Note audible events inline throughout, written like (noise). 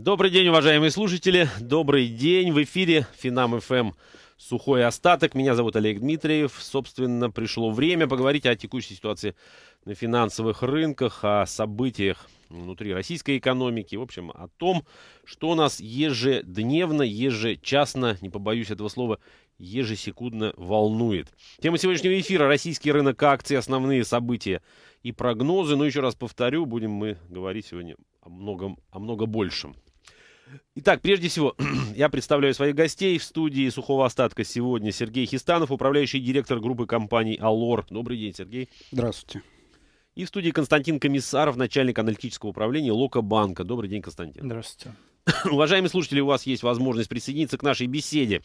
Добрый день, уважаемые слушатели. Добрый день. В эфире Финам ФМ «Сухой остаток». Меня зовут Олег Дмитриев. Собственно, пришло время поговорить о текущей ситуации на финансовых рынках, о событиях внутри российской экономики, в общем, о том, что нас ежедневно, ежечасно, не побоюсь этого слова, ежесекундно волнует. Тема сегодняшнего эфира – российский рынок акций, основные события и прогнозы. Но еще раз повторю, будем мы говорить сегодня о многом, о много большем. Итак, прежде всего, (clears throat) я представляю своих гостей в студии сухого остатка сегодня Сергей Хистанов, управляющий директор группы компаний «Алор». Добрый день, Сергей. Здравствуйте. И в студии Константин Комиссаров, начальник аналитического управления Лока Банка. Добрый день, Константин. Здравствуйте. (clears throat) Уважаемые слушатели, у вас есть возможность присоединиться к нашей беседе.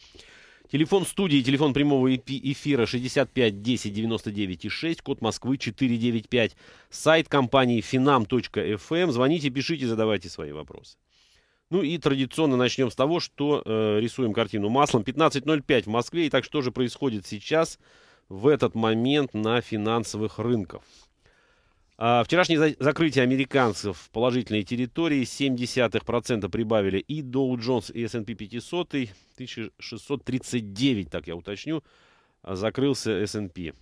Телефон студии, телефон прямого эфира 65 10 99 6, код Москвы 495. Сайт компании finam.fm. Звоните, пишите, задавайте свои вопросы. Ну и традиционно начнем с того, что э, рисуем картину маслом. 15.05 в Москве. И так что же происходит сейчас, в этот момент на финансовых рынках? А, вчерашнее за закрытие американцев в положительной территории 0,7% прибавили и Dow Jones, и S&P 500, 1639, так я уточню, а, закрылся S&P.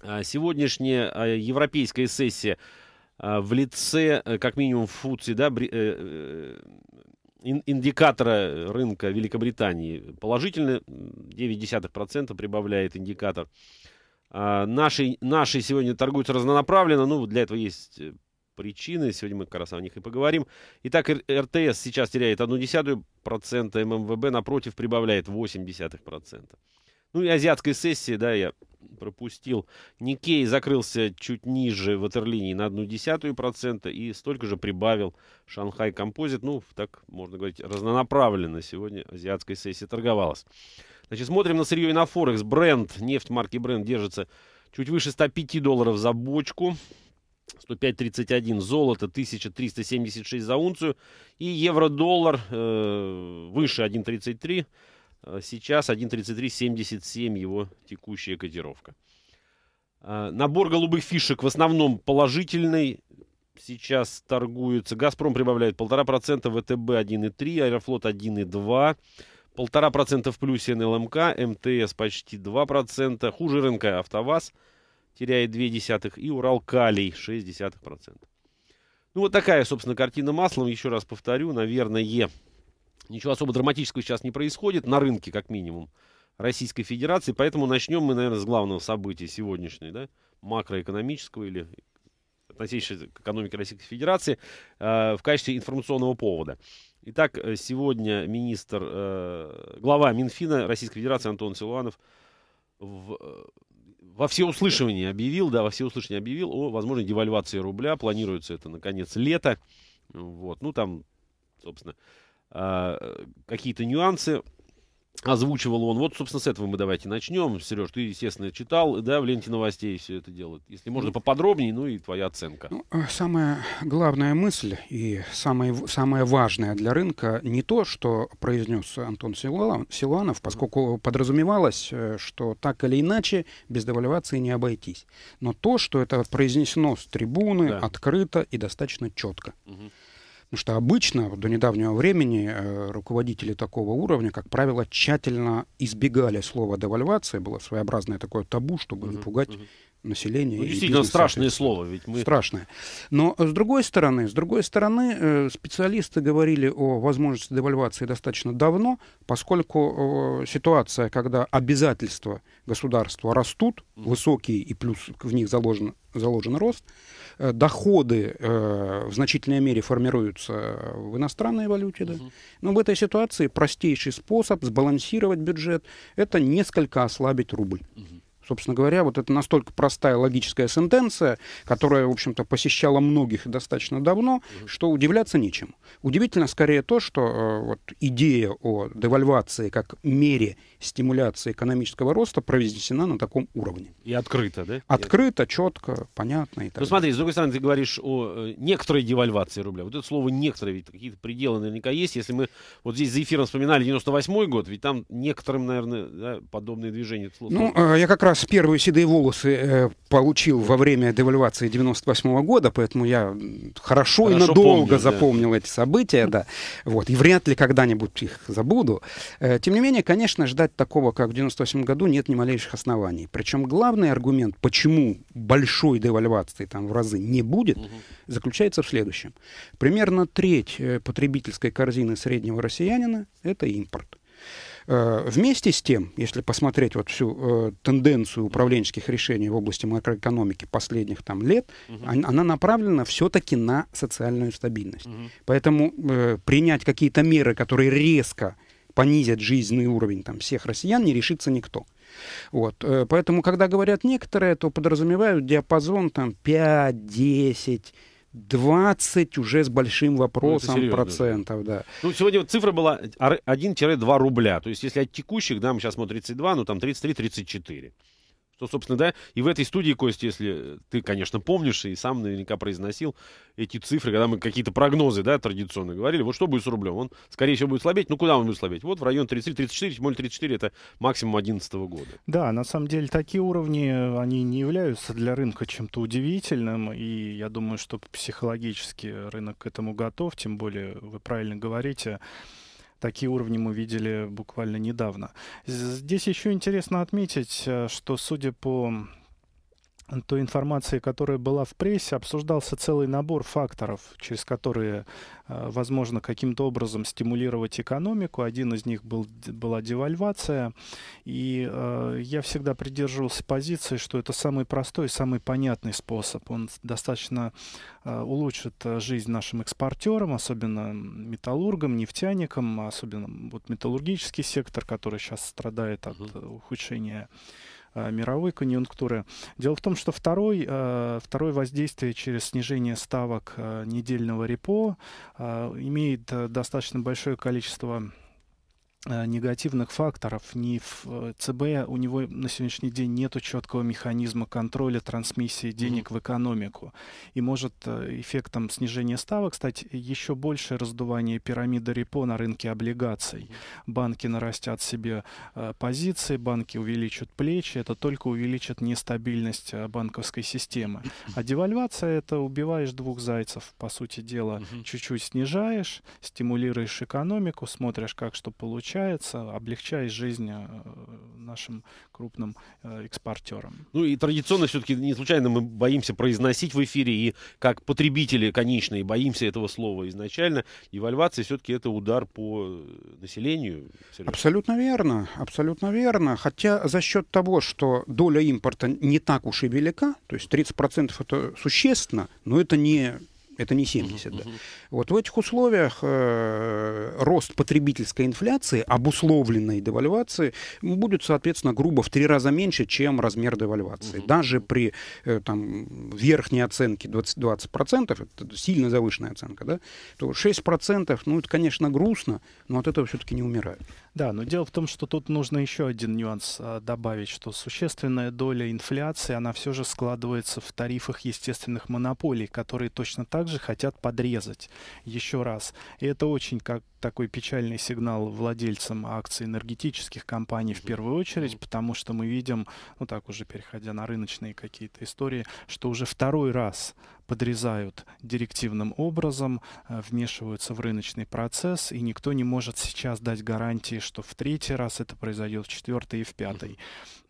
А, сегодняшняя европейская сессия в лице, э, как минимум, ФУЦИ, да, э, э индикатора рынка Великобритании положительно, 0,9% прибавляет индикатор. А, наши, наши сегодня торгуются разнонаправленно, ну, для этого есть причины, сегодня мы как раз о них и поговорим. Итак, РТС сейчас теряет 0,1%, ММВБ, напротив, прибавляет 0,8%. Ну и азиатской сессии, да, я пропустил. Никей закрылся чуть ниже ватерлинии на 0,1% и столько же прибавил Шанхай Композит. Ну, так можно говорить, разнонаправленно сегодня азиатская сессия торговалась. Значит, смотрим на сырье и на Форекс. Бренд, нефть марки Бренд держится чуть выше 105 долларов за бочку. 105.31 золото, 1376 за унцию. И евро-доллар э, выше 1.33. Э, сейчас 1.3377 его текущая котировка. Э, набор голубых фишек в основном положительный. Сейчас торгуется. Газпром прибавляет 1,5%, ВТБ 1,3%, Аэрофлот 1,2%. Полтора процента в плюсе НЛМК, МТС почти 2%, хуже рынка АвтоВАЗ теряет 0,2 и Уралкалий 0,6%. Ну вот такая, собственно, картина маслом. Еще раз повторю, наверное, ничего особо драматического сейчас не происходит на рынке, как минимум, Российской Федерации. Поэтому начнем мы, наверное, с главного события сегодняшней, да, макроэкономического или относящегося к экономике Российской Федерации э, в качестве информационного повода. Итак, э, сегодня министр, э, глава Минфина Российской Федерации Антон Силуанов в, э, во всеуслышание объявил, да, во всеуслышание объявил о возможной девальвации рубля. Планируется это на конец лета. Вот, ну там, собственно, какие-то нюансы озвучивал он. Вот, собственно, с этого мы давайте начнем. Сереж, ты, естественно, читал, да, в ленте новостей все это делают. Если можно ну, поподробнее, ну и твоя оценка. Ну, э, самая главная мысль и самое, самое важное для рынка не то, что произнес Антон Силуанов, поскольку подразумевалось, э, что так или иначе без девальвации не обойтись. Но то, что это произнесено с трибуны, да. открыто и достаточно четко. Угу. Потому что обычно, до недавнего времени, э, руководители такого уровня, как правило, тщательно избегали слова девальвация. Было своеобразное такое табу, чтобы не пугать население. Ну, действительно страшное слово, ведь мы... Страшное. Но с другой стороны, с другой стороны, э, специалисты говорили о возможности девальвации достаточно давно, поскольку ситуация, когда обязательства государства растут, высокие и плюс в них заложен, заложен рост, Э, доходы э, в значительной мере формируются в иностранной валюте. Да? Но в этой ситуации простейший способ сбалансировать бюджет – это несколько ослабить рубль. Собственно говоря, вот это настолько простая логическая сентенция, которая, в общем-то, посещала многих достаточно давно, что удивляться нечем. Удивительно скорее то, что э, вот идея о девальвации как мере стимуляции экономического роста произнесена на таком уровне. И открыто, да? Открыто, четко, понятно. И так ну смотри, с другой стороны, ты говоришь о э, некоторой девальвации рубля. Вот это слово «некоторые», ведь какие-то пределы наверняка есть. Если мы вот здесь за эфиром вспоминали 98 год, ведь там некоторым, наверное, да, подобные движения. Ну, э, я как раз первые седые волосы э, получил во время девальвации 98 -го года, поэтому я хорошо, хорошо и надолго помню, запомнил да. эти события, да. Вот, и вряд ли когда-нибудь их забуду. Тем не менее, конечно, ждать такого, как в 98 году, нет ни малейших оснований. Причем главный аргумент, почему большой девальвации там в разы не будет, угу. заключается в следующем. Примерно треть э, потребительской корзины среднего россиянина – это импорт. Э, вместе с тем, если посмотреть вот всю э, тенденцию управленческих решений в области макроэкономики последних там лет, угу. она, она направлена все-таки на социальную стабильность. Угу. Поэтому э, принять какие-то меры, которые резко понизят жизненный уровень там, всех россиян, не решится никто. Вот. Э, поэтому, когда говорят некоторые, то подразумевают диапазон там 5, 10, 20 уже с большим вопросом ну, процентов, да. Ну, сегодня вот цифра была 1-2 рубля. То есть, если от текущих, да, мы сейчас смотрим 32, ну, там 33-34 что, собственно, да, и в этой студии, Костя, если ты, конечно, помнишь и сам наверняка произносил эти цифры, когда мы какие-то прогнозы, да, традиционно говорили, вот что будет с рублем? Он, скорее всего, будет слабеть. Ну, куда он будет слабеть? Вот в район 33-34, тем более 34 это максимум 2011 года. Да, на самом деле такие уровни, они не являются для рынка чем-то удивительным, и я думаю, что психологически рынок к этому готов, тем более, вы правильно говорите, Такие уровни мы видели буквально недавно. Здесь еще интересно отметить, э, что судя по той информации, которая была в прессе, обсуждался целый набор факторов, через которые э, возможно каким-то образом стимулировать экономику. Один из них был, была девальвация. И э, я всегда придерживался позиции, что это самый простой, самый понятный способ. Он достаточно э, улучшит э, жизнь нашим экспортерам, особенно металлургам, нефтяникам, особенно вот металлургический сектор, который сейчас страдает от ухудшения Э, мировой конъюнктуры. Дело в том, что второй, э, второе воздействие через снижение ставок э, недельного репо имеет достаточно большое количество Э, негативных факторов. Ни в э, ЦБ у него на сегодняшний день нет четкого механизма контроля трансмиссии денег mm-hmm. в экономику. И может э, эффектом снижения ставок стать еще большее раздувание пирамиды репо на рынке облигаций. Mm-hmm. Банки нарастят себе позиции, банки увеличат плечи. Это только увеличит нестабильность банковской системы. А (coughs) девальвация это убиваешь двух зайцев, по сути дела. Mm-hmm. Чуть-чуть снижаешь, стимулируешь экономику, смотришь, как что получается получается, облегчая жизнь э, нашим крупным э, экспортерам. Ну и традиционно все-таки не случайно мы боимся произносить в эфире, и как потребители конечные боимся этого слова изначально. Девальвация все-таки это удар по населению. Серьезно. Абсолютно верно, абсолютно верно. Хотя за счет того, что доля импорта не так уж и велика, то есть 30% это существенно, но это не это не 70, uh-huh, да. Вот в этих условиях э, рост потребительской инфляции, обусловленной девальвацией, будет, соответственно, грубо в три раза меньше, чем размер девальвации. Даже при э, там, верхней оценке 20%, 20%, это сильно завышенная оценка, да, то 6%, ну, это, конечно, грустно, но от этого все-таки не умирают. Да, но дело в том, что тут нужно еще один нюанс а, добавить, что существенная доля инфляции, она все же складывается в тарифах естественных монополий, которые точно так же хотят подрезать еще раз. И это очень как такой печальный сигнал владельцам акций энергетических компаний в первую очередь, потому что мы видим, ну так уже переходя на рыночные какие-то истории, что уже второй раз подрезают директивным образом, э, вмешиваются в рыночный процесс, и никто не может сейчас дать гарантии, что в третий раз это произойдет, в четвертый и в пятый.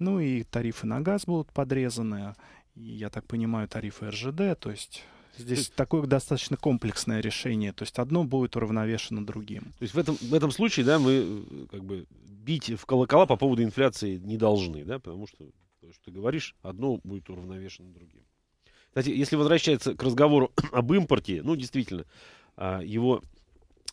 Ну и тарифы на газ будут подрезаны, и, я так понимаю, тарифы РЖД, то есть Здесь такое достаточно комплексное решение. То есть одно будет уравновешено другим. То есть в этом, в этом случае, да, мы э, как бы бить в колокола по поводу инфляции не должны, да, потому что то, что ты говоришь, одно будет уравновешено другим. Кстати, если возвращаться к разговору (clears throat) об импорте, ну, действительно, а, его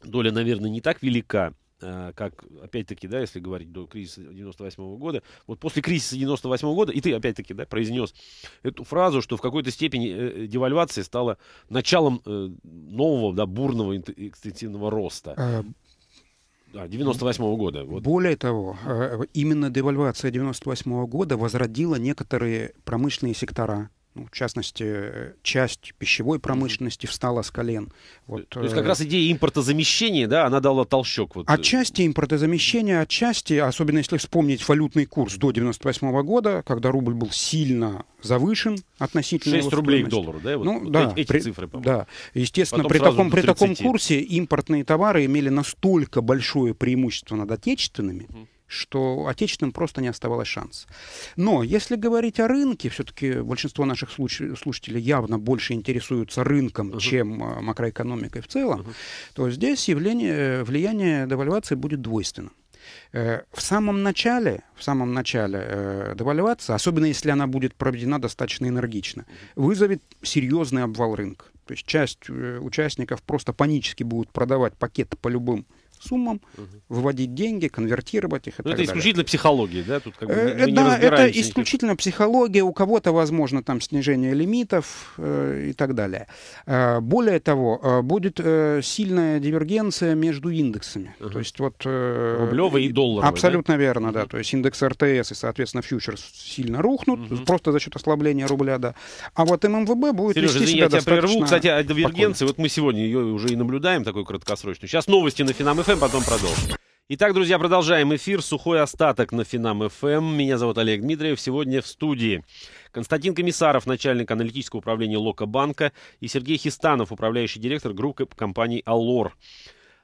доля, наверное, не так велика, Э, как, опять-таки, да, если говорить до кризиса 98 -го года, вот после кризиса 98 -го года, и ты, опять-таки, да, произнес эту фразу, что в какой-то степени э, девальвация стала началом э, нового, да, бурного экстенсивного роста. А... Да, 98 -го года. Вот. Более того, именно девальвация 98 -го года возродила некоторые промышленные сектора, в частности, часть пищевой промышленности встала с колен. Вот, То есть как раз идея импортозамещения, да, она дала толчок. Вот. Отчасти импортозамещения, отчасти, особенно если вспомнить валютный курс до 98 года, когда рубль был сильно завышен относительно 6 рублей к доллару, да? Вот, ну, вот да, эти при, цифры, Да, естественно, при таком, при таком курсе импортные товары имели настолько большое преимущество над отечественными, угу что отечественным просто не оставалось шанс. Но если говорить о рынке, все-таки большинство наших слушателей явно больше интересуются рынком, uh-huh. чем а, макроэкономикой в целом, uh-huh. то здесь явление, влияние девальвации будет двойственным. Э, в самом начале, в самом начале э, девальвация, особенно если она будет проведена достаточно энергично, вызовет серьезный обвал рынка. То есть часть э, участников просто панически будут продавать пакеты по любым суммам, угу. выводить деньги, конвертировать их и ну, так это исключительно психология, да? Тут как бы э, мы да, это исключительно психология. У кого-то, возможно, там снижение лимитов э, и так далее. Э, более того, э, будет э, сильная дивергенция между индексами. Угу. То есть вот... Э, Рублевый и долларовый, Абсолютно да? верно, да. То есть индекс РТС и, соответственно, фьючерс сильно рухнут, угу. просто за счет ослабления рубля, да. А вот ММВБ будет Сережа, вести извини, себя я тебя прерву. Кстати, о дивергенции, спокойно. вот мы сегодня ее уже и наблюдаем, такой краткосрочную. Сейчас новости на Финам ФМ, потом продолжим. Итак, друзья, продолжаем эфир. Сухой остаток на Финам ФМ. Меня зовут Олег Дмитриев. Сегодня в студии Константин Комиссаров, начальник аналитического управления Локо-Банка, и Сергей Хестанов, управляющий директор группы компании «Алор».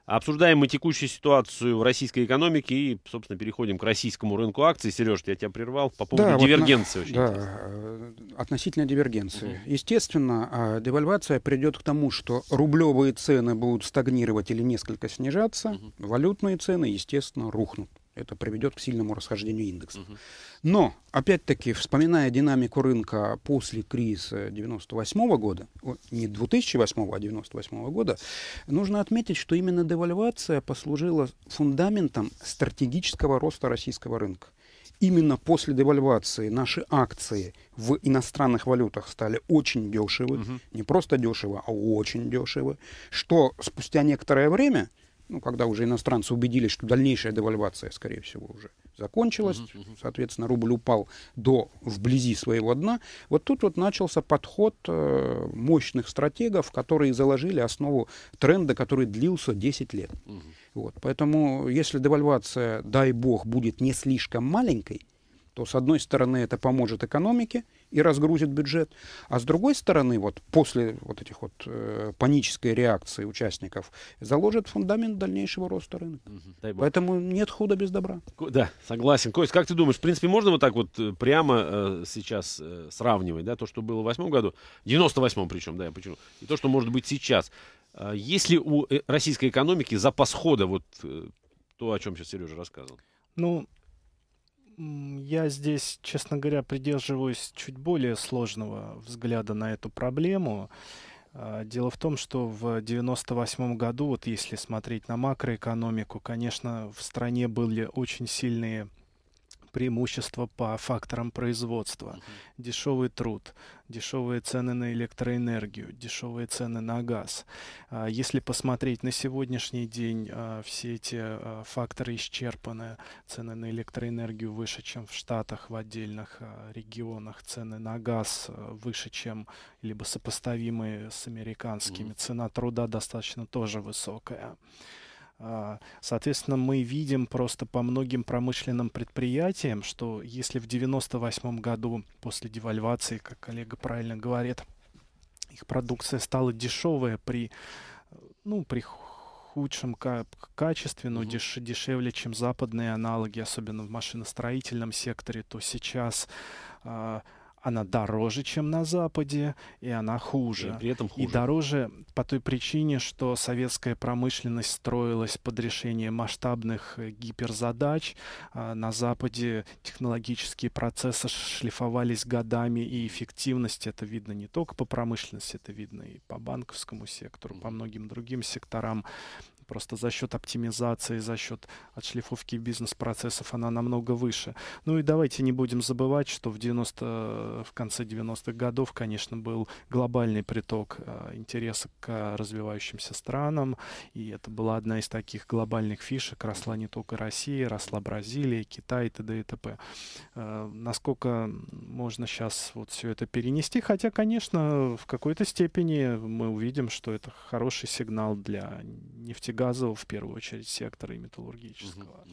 Обсуждаем мы текущую ситуацию в российской экономике и, собственно, переходим к российскому рынку акций. Сереж, я тебя прервал по поводу да, дивергенции. Вот на, да, э, относительно дивергенции. Угу. Естественно, а, девальвация придет к тому, что рублевые цены будут стагнировать или несколько снижаться, угу. валютные цены, естественно, рухнут. Это приведет к сильному расхождению индекса. Угу. Но, опять-таки, вспоминая динамику рынка после кризиса 98 года, не 2008, а 98 года, нужно отметить, что именно девальвация послужила фундаментом стратегического роста российского рынка. Именно после девальвации наши акции в иностранных валютах стали очень дешевы, угу. не просто дешево, а очень дешевы, что спустя некоторое время ну, когда уже иностранцы убедились, что дальнейшая девальвация, скорее всего, уже закончилась, uh-huh, uh-huh. соответственно, рубль упал до вблизи своего дна. Вот тут вот начался подход э, мощных стратегов, которые заложили основу тренда, который длился 10 лет. Uh-huh. Вот, поэтому, если девальвация, дай бог, будет не слишком маленькой, то, с одной стороны, это поможет экономике и разгрузит бюджет, а с другой стороны, вот после вот этих вот э, панической реакции участников, заложит фундамент дальнейшего роста рынка. Угу, Поэтому нет худа без добра. Да, согласен. Кость, как ты думаешь, в принципе, можно вот так вот э, прямо э, сейчас э, сравнивать, да, то, что было в восьмом году, в 98-м причем, да, я почему, и то, что может быть сейчас. Э, есть ли у э, российской экономики запас хода, вот э, то, о чем сейчас Сережа рассказывал? Ну, я здесь, честно говоря, придерживаюсь чуть более сложного взгляда на эту проблему. А, дело в том, что в 1998 году, вот если смотреть на макроэкономику, конечно, в стране были очень сильные преимущества по факторам производства. Uh-huh. Дешевый труд, дешевые цены на электроэнергию, дешевые цены на газ. А, если посмотреть на сегодняшний день, а, все эти а, факторы исчерпаны. Цены на электроэнергию выше, чем в Штатах, в отдельных регионах. Цены на газ выше, чем либо сопоставимые с американскими. Uh-huh. Цена труда достаточно тоже высокая. А, соответственно, мы видим просто по многим промышленным предприятиям, что если в 98 году после девальвации, как коллега правильно говорит, их продукция стала дешевая при, ну, при худшем качестве, но деш дешевле, чем западные аналоги, особенно в машиностроительном секторе, то сейчас а, она дороже, чем на Западе, и она хуже. И при этом хуже. И дороже по той причине, что советская промышленность строилась под решение масштабных э, гиперзадач. А на Западе технологические процессы шлифовались годами, и эффективность это видно не только по промышленности, это видно и по банковскому сектору, по многим другим секторам Просто за счет оптимизации, за счет отшлифовки бизнес-процессов она намного выше. Ну и давайте не будем забывать, что в, 90, в конце 90-х годов, конечно, был глобальный приток э, интереса к развивающимся странам, и это была одна из таких глобальных фишек. Росла не только Россия, росла Бразилия, Китай, т.д. и т.п. Э, насколько можно сейчас вот все это перенести, хотя, конечно, в какой-то степени мы увидим, что это хороший сигнал для нефтегазового, в первую очередь, сектора и металлургического.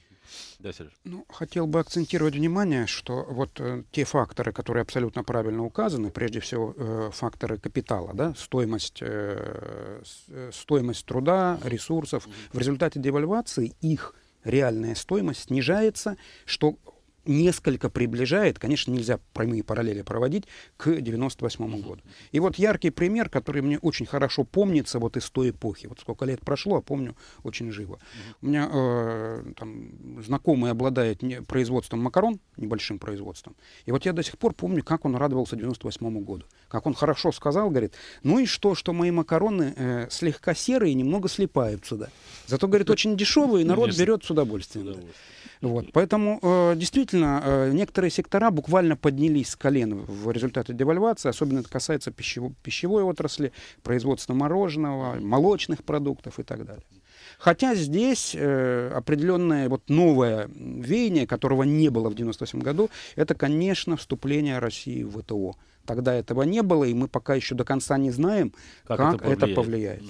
Да, Сереж. Ну, хотел бы акцентировать внимание, что вот э, те факторы, которые абсолютно правильно указаны, прежде всего э, факторы капитала, да, стоимость, э, э стоимость труда, ресурсов, в результате девальвации их реальная стоимость снижается, что несколько приближает, конечно, нельзя прямые параллели проводить, к 98 году. И вот яркий пример, который мне очень хорошо помнится вот из той эпохи. Вот сколько лет прошло, а помню очень живо. У меня э, там, знакомый обладает производством макарон, небольшим производством. И вот я до сих пор помню, как он радовался 98 году. Как он хорошо сказал, говорит, ну и что, что мои макароны э, слегка серые и немного слипаются, да. Зато, говорит, очень дешевые, и народ берет с удовольствием. Да. Вот. Поэтому э, действительно э, некоторые сектора буквально поднялись с колен в результате девальвации, особенно это касается пищевой, пищевой отрасли, производства мороженого, молочных продуктов и так далее. Хотя здесь э, определенное вот новое веяние, которого не было в 1998 году, это, конечно, вступление России в ВТО. Тогда этого не было, и мы пока еще до конца не знаем, как, как это повлияет. Это повлияет.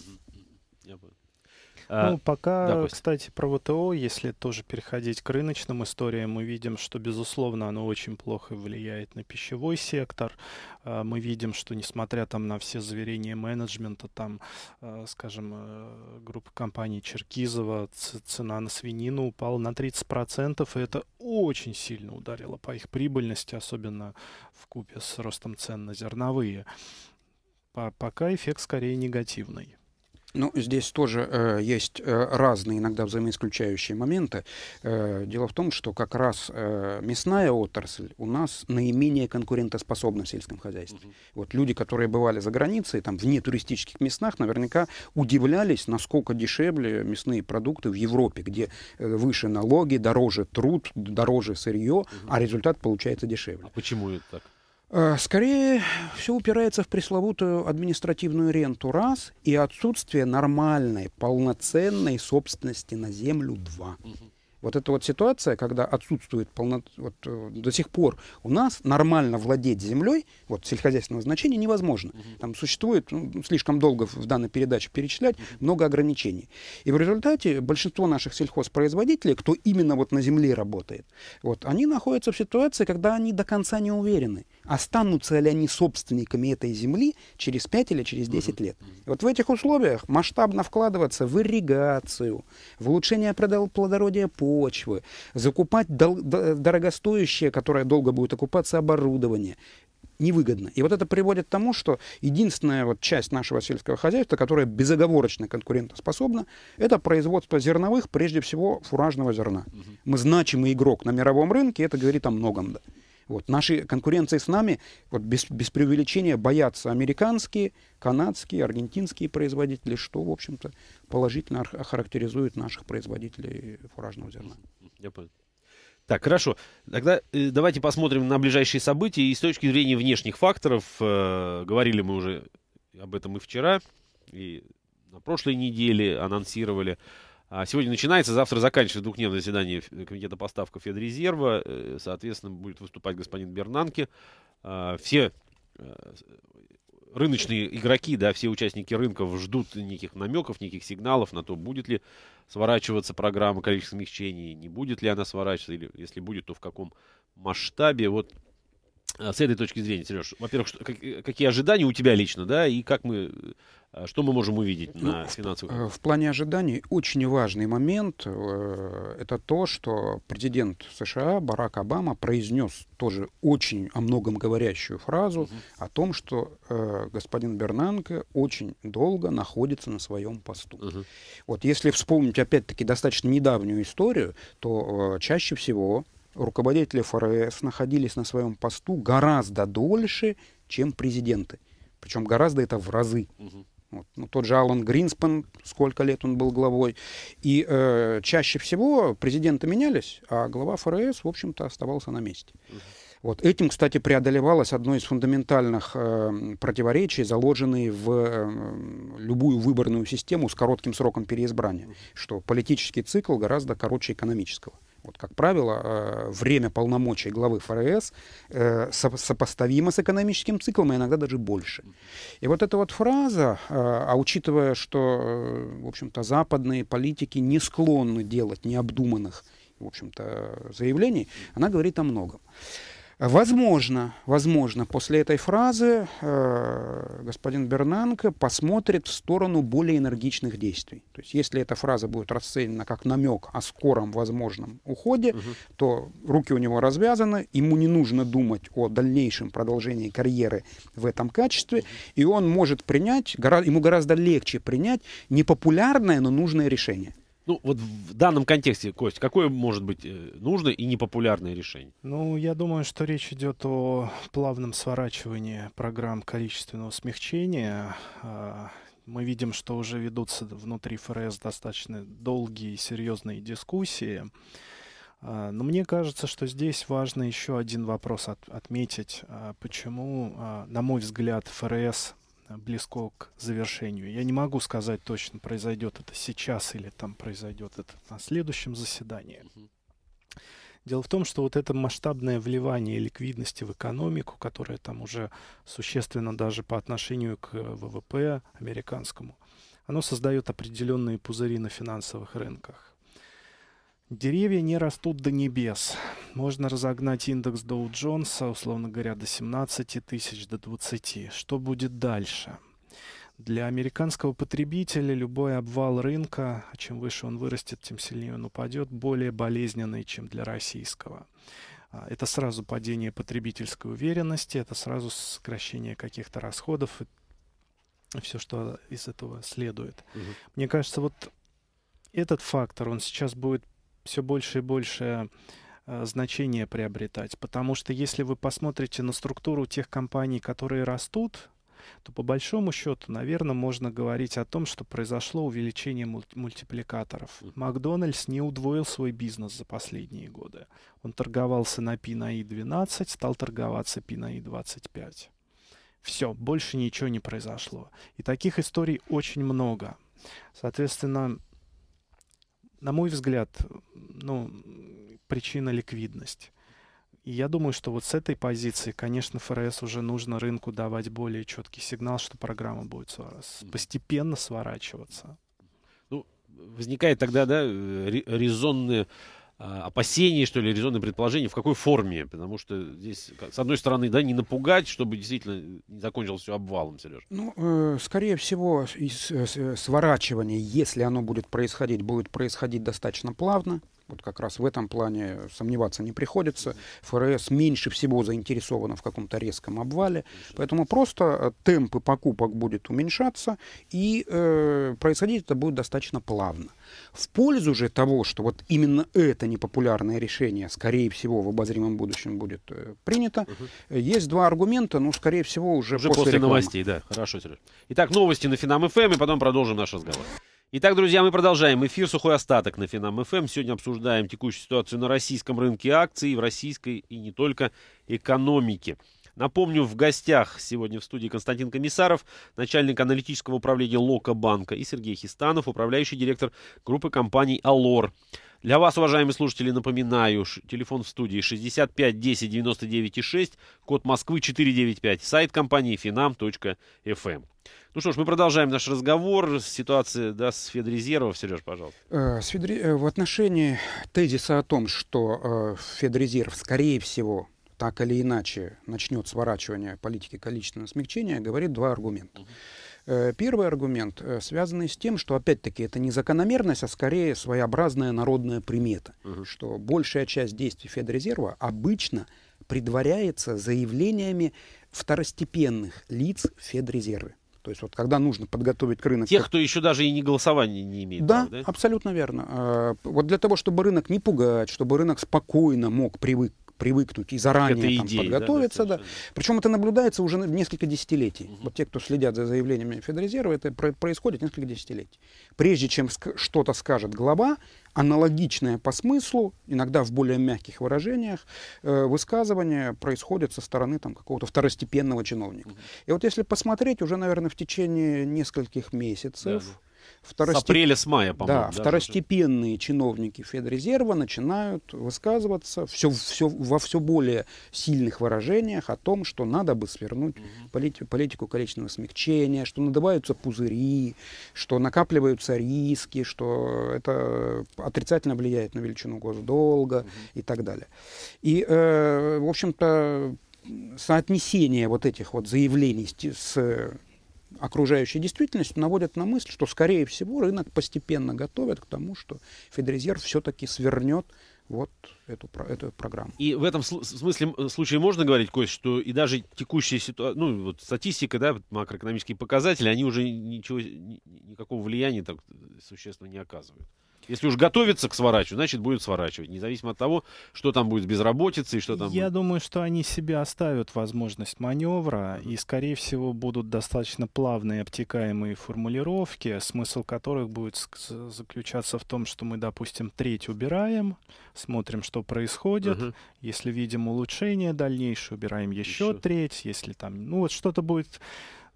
А, ну, пока, да, кстати, про ВТО, если тоже переходить к рыночным историям, мы видим, что, безусловно, оно очень плохо влияет на пищевой сектор. А, мы видим, что, несмотря там на все заверения менеджмента, там, а, скажем, э, группа компаний Черкизова, цена на свинину упала на 30%, и это очень сильно ударило по их прибыльности, особенно в купе с ростом цен на зерновые. Пока эффект скорее негативный. Ну, здесь тоже э, есть э, разные, иногда взаимоисключающие моменты. Э, дело в том, что как раз э, мясная отрасль у нас наименее конкурентоспособна в сельском хозяйстве. Угу. Вот люди, которые бывали за границей, там, вне туристических местах, наверняка удивлялись, насколько дешевле мясные продукты в Европе, где э, выше налоги, дороже труд, дороже сырье, угу. а результат получается дешевле. А почему это так? Э, скорее все упирается в пресловутую административную ренту раз и отсутствие нормальной, полноценной собственности на землю два. Вот эта вот ситуация, когда отсутствует полно, вот, э, до сих пор у нас нормально владеть землей, вот сельскохозяйственного значения, невозможно. Угу. Там существует, ну, слишком долго в данной передаче перечислять, угу. много ограничений. И в результате большинство наших сельхозпроизводителей, кто именно вот на земле работает, вот, они находятся в ситуации, когда они до конца не уверены, останутся ли они собственниками этой земли через 5 или через 10 лет. И вот в этих условиях масштабно вкладываться в ирригацию, в улучшение плодородия почвы, почвы, закупать дол- дорогостоящее, которое долго будет окупаться, оборудование невыгодно. И вот это приводит к тому, что единственная вот часть нашего сельского хозяйства, которая безоговорочно конкурентоспособна, это производство зерновых, прежде всего фуражного зерна. Угу. Мы значимый игрок на мировом рынке, это говорит о многом. Да. Вот. Наши конкуренции с нами, вот без, без преувеличения, боятся американские, канадские, аргентинские производители, что, в общем-то, положительно характеризует наших производителей фуражного зерна. Я понял. Так, хорошо. Тогда э, давайте посмотрим на ближайшие события. И с точки зрения внешних факторов, э, говорили мы уже об этом и вчера, и на прошлой неделе анонсировали. А сегодня начинается, завтра заканчивается двухдневное заседание Комитета поставка Федрезерва. Э, соответственно, будет выступать господин Бернанке. А, все э, рыночные игроки, да, все участники рынков ждут неких намеков, неких сигналов на то, будет ли сворачиваться программа количества смягчений, не будет ли она сворачиваться, или если будет, то в каком масштабе. Вот с этой точки зрения, Сереж, во-первых, что, как, какие ожидания у тебя лично, да, и как мы а что мы можем увидеть ну, на финансовых? В, в плане ожиданий очень важный момент э, это то, что президент США Барак Обама произнес тоже очень о многом говорящую фразу угу. о том, что э, господин Бернанке очень долго находится на своем посту. Угу. Вот если вспомнить опять-таки достаточно недавнюю историю, то э, чаще всего руководители ФРС находились на своем посту гораздо дольше, чем президенты. Причем гораздо это в разы. Угу. Вот. Ну, тот же Алан Гринспен, сколько лет он был главой. И э, чаще всего президенты менялись, а глава ФРС, в общем-то, оставался на месте. Вот. Этим, кстати, преодолевалось одно из фундаментальных э, противоречий, заложенные в э, любую выборную систему с коротким сроком переизбрания, что политический цикл гораздо короче экономического. Вот, как правило, э, время полномочий главы ФРС э, сопоставимо с экономическим циклом, а иногда даже больше. И вот эта вот фраза, э, а учитывая, что, в общем-то, западные политики не склонны делать необдуманных, в общем-то, заявлений, она говорит о многом. Возможно, возможно, после этой фразы э, господин Бернанко посмотрит в сторону более энергичных действий. То есть, если эта фраза будет расценена как намек о скором возможном уходе, угу. то руки у него развязаны, ему не нужно думать о дальнейшем продолжении карьеры в этом качестве, угу. и он может принять, гора, ему гораздо легче принять непопулярное, но нужное решение. Ну, вот в данном контексте, Кость, какое может быть э, нужное и непопулярное решение? Ну, я думаю, что речь идет о плавном сворачивании программ количественного смягчения. А, мы видим, что уже ведутся внутри ФРС достаточно долгие и серьезные дискуссии. А, но мне кажется, что здесь важно еще один вопрос от, отметить. А, почему, на мой взгляд, ФРС близко к завершению. Я не могу сказать точно, произойдет это сейчас или там произойдет это на следующем заседании. Дело в том, что вот это масштабное вливание ликвидности в экономику, которое там уже существенно даже по отношению к ВВП американскому, оно создает определенные пузыри на финансовых рынках. Деревья не растут до небес. Можно разогнать индекс Доу Джонса, условно говоря, до 17 тысяч, до 20. Что будет дальше? Для американского потребителя любой обвал рынка, а чем выше он вырастет, тем сильнее он упадет, более болезненный, чем для российского. А, это сразу падение потребительской уверенности, это сразу сокращение каких-то расходов и все, что из этого следует. Угу. Мне кажется, вот этот фактор, он сейчас будет все больше и больше э, значение приобретать. Потому что если вы посмотрите на структуру тех компаний, которые растут, то по большому счету, наверное, можно говорить о том, что произошло увеличение мультипликаторов. Макдональдс не удвоил свой бизнес за последние годы. Он торговался на P на I12, стал торговаться P на I25. Все, больше ничего не произошло. И таких историй очень много. Соответственно, на мой взгляд, ну, причина ликвидность. И я думаю, что вот с этой позиции, конечно, ФРС уже нужно рынку давать более четкий сигнал, что программа будет постепенно сворачиваться. Ну, возникает тогда, да, резонные а, опасений, что ли, резонные предположения, в какой форме, потому что здесь, с одной стороны, да, не напугать, чтобы действительно не закончилось все обвалом, Сереж. Ну, э, скорее всего, из, э, сворачивание, если оно будет происходить, будет происходить достаточно плавно, вот как раз в этом плане сомневаться не приходится. ФРС меньше всего заинтересована в каком-то резком обвале. Поэтому просто э, темпы покупок будет уменьшаться, и э, происходить это будет достаточно плавно. В пользу же того, что вот именно это непопулярное решение, скорее всего, в обозримом будущем будет э, принято, угу. есть два аргумента, ну, скорее всего, уже, уже после, после новостей. Да, хорошо, Сереж. Итак, новости на Финам ФМ, и потом продолжим наш разговор. Итак, друзья, мы продолжаем эфир «Сухой остаток» на Финам ФМ. Сегодня обсуждаем текущую ситуацию на российском рынке акций, в российской и не только экономике. Напомню, в гостях сегодня в студии Константин Комиссаров, начальник аналитического управления Лока банка, и Сергей Хистанов, управляющий директор группы компаний «Алор». Для вас, уважаемые слушатели, напоминаю, телефон в студии 65 10 99 6, код Москвы 495, сайт компании finam.fm. Ну что ж, мы продолжаем наш разговор. Ситуация да, с Федрезервом. Сереж, пожалуйста. Э, с Федре... Э, в отношении тезиса о том, что э, Федрезерв, скорее всего, так или иначе начнет сворачивание политики количественного смягчения, говорит два аргумента. Угу. Первый аргумент связанный с тем, что опять-таки это не закономерность, а скорее своеобразная народная примета, угу. что большая часть действий Федрезерва обычно предваряется заявлениями второстепенных лиц в Федрезерве. То есть вот когда нужно подготовить к рынок... Тех, кто еще даже и не голосования не имеет. Да, права, да? абсолютно верно. А, вот для того, чтобы рынок не пугать, чтобы рынок спокойно мог привык привыкнуть и заранее там, идеи, подготовиться. Да, да. Причем это наблюдается уже несколько десятилетий. Угу. Вот те, кто следят за заявлениями Федрезерва, это происходит несколько десятилетий. Прежде чем что-то скажет глава, аналогичное по смыслу, иногда в более мягких выражениях, э, высказывание происходит со стороны там, какого-то второстепенного чиновника. Угу. И вот если посмотреть, уже, наверное, в течение нескольких месяцев... Да, да Второстеп... С апреля, с мая, по-моему. Да, второстепенные чиновники Федрезерва начинают высказываться все, все, во все более сильных выражениях о том, что надо бы свернуть угу. полити- политику количественного смягчения, что надуваются пузыри, что накапливаются риски, что это отрицательно влияет на величину госдолга угу. и так далее. И, э, в общем-то, соотнесение вот этих вот заявлений с окружающей действительностью наводят на мысль, что, скорее всего, рынок постепенно готовит к тому, что Федрезерв все-таки свернет вот эту, эту программу. И в этом смысле, случае можно говорить, Кость, что и даже текущая ситуация, ну, вот статистика, да, макроэкономические показатели, они уже ничего, никакого влияния так существенно не оказывают. Если уж готовится к сворачиванию, значит будет сворачивать, независимо от того, что там будет с безработицей, что там Я будет. думаю, что они себе оставят возможность маневра и, скорее всего, будут достаточно плавные обтекаемые формулировки, смысл которых будет заключаться в том, что мы, допустим, треть убираем, смотрим, что происходит, угу. если видим улучшение дальнейшее, убираем еще, еще треть, если там, ну вот что-то будет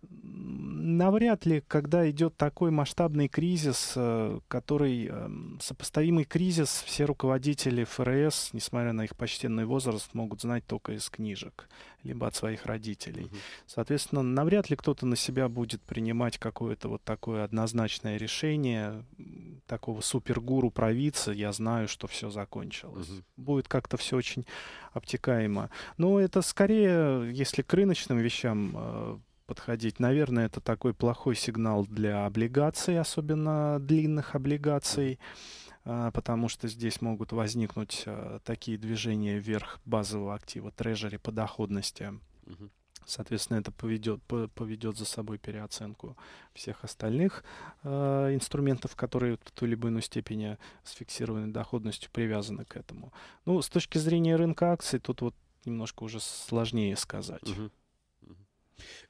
навряд ли, когда идет такой масштабный кризис, э, который эм, сопоставимый кризис, все руководители ФРС, несмотря на их почтенный возраст, могут знать только из книжек, либо от своих родителей. Угу. Соответственно, навряд ли кто-то на себя будет принимать какое-то вот такое однозначное решение, такого супергуру провидца, я знаю, что все закончилось. Угу. Будет как-то все очень обтекаемо. Но это скорее, если к рыночным вещам э, подходить. Наверное, это такой плохой сигнал для облигаций, особенно длинных облигаций, а, потому что здесь могут возникнуть а, такие движения вверх базового актива трежери по доходности. Соответственно, это поведет, поведет за собой переоценку всех остальных э, инструментов, которые в той или иной степени с фиксированной доходностью привязаны к этому. Ну, с точки зрения рынка акций, тут вот немножко уже сложнее сказать. Uh-huh.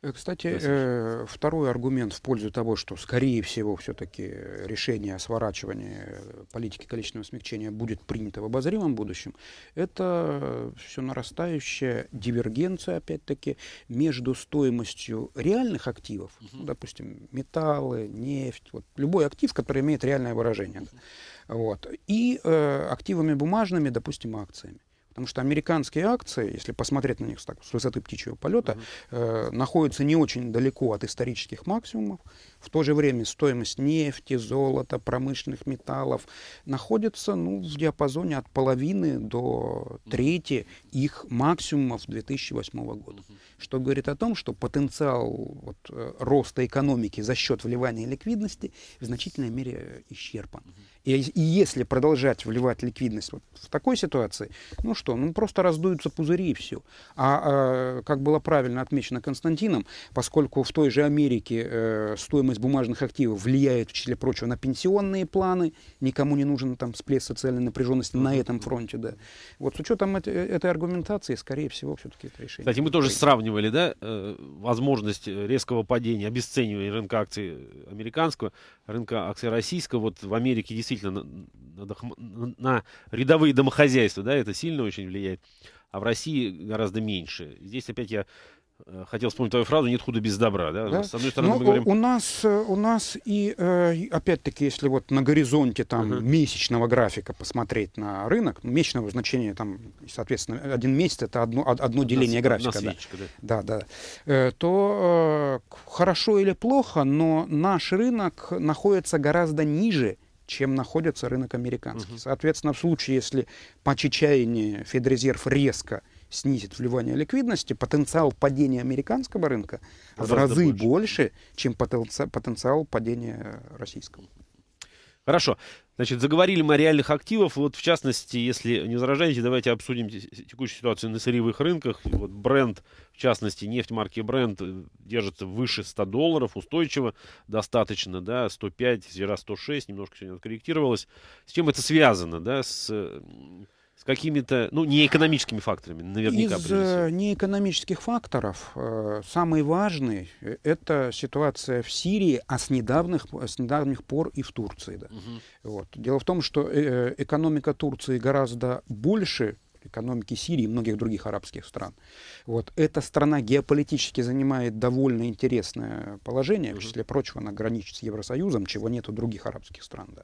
Э, кстати, э, второй аргумент в пользу того, что, скорее всего, все-таки решение о сворачивании э, политики количественного смягчения будет принято в обозримом будущем, это все нарастающая дивергенция, опять-таки, между стоимостью реальных активов, угу. допустим, металлы, нефть, вот, любой актив, который имеет реальное выражение, угу. вот, и э, активами бумажными, допустим, акциями. Потому что американские акции, если посмотреть на них так, с высоты птичьего полета, э, находятся не очень далеко от исторических максимумов. В то же время стоимость нефти, золота, промышленных металлов находится ну, в диапазоне от половины до трети их максимумов 2008 года. Что говорит о том, что потенциал вот, э, роста экономики за счет вливания ликвидности в значительной мере исчерпан. И, и если продолжать вливать ликвидность вот в такой ситуации, ну что, ну просто раздуются пузыри и все. А, а как было правильно отмечено Константином, поскольку в той же Америке э, стоимость бумажных активов влияет, в числе прочего, на пенсионные планы, никому не нужен там всплеск социальной напряженности на этом фронте, да. Вот с учетом этой, этой аргументации, скорее всего, все-таки это решение. Кстати, мы тоже сравнивали, да, э, возможность резкого падения, обесценивания рынка акций американского, рынка акций российского. Вот в Америке действительно действительно на, на, на рядовые домохозяйства, да, это сильно очень влияет, а в России гораздо меньше. Здесь опять я э, хотел вспомнить твою фразу «нет худа без добра». Да? Да? С одной стороны, Но мы говорим... у, нас, э, у нас и, э, опять-таки, если вот на горизонте там, uh-huh. месячного графика посмотреть на рынок, ну, месячного значения, там, соответственно, один месяц — это одно, одно деление на, графика. На свечка, да. Да, да. То хорошо или плохо, но наш рынок находится гораздо ниже чем находится рынок американский. Угу. Соответственно, в случае, если по чечаянию Федрезерв резко снизит вливание ликвидности, потенциал падения американского рынка в разы больше, больше чем потенциал падения российского. Хорошо. Значит, заговорили мы о реальных активах. Вот, в частности, если не возражаете, давайте обсудим текущую ситуацию на сырьевых рынках. Вот бренд, в частности, нефть марки бренд э, держится выше 100 долларов, устойчиво достаточно, да, 105, вчера 106, немножко сегодня откорректировалось. С чем это связано, да, с с какими-то, ну, неэкономическими факторами, наверняка. Из э, неэкономических факторов э, самый важный э, это ситуация в Сирии, а с недавних, с недавних пор и в Турции. Да. Угу. Вот. Дело в том, что э, экономика Турции гораздо больше экономики Сирии и многих других арабских стран. Вот. Эта страна геополитически занимает довольно интересное положение, в числе прочего она граничит с Евросоюзом, чего нет у других арабских стран. Да.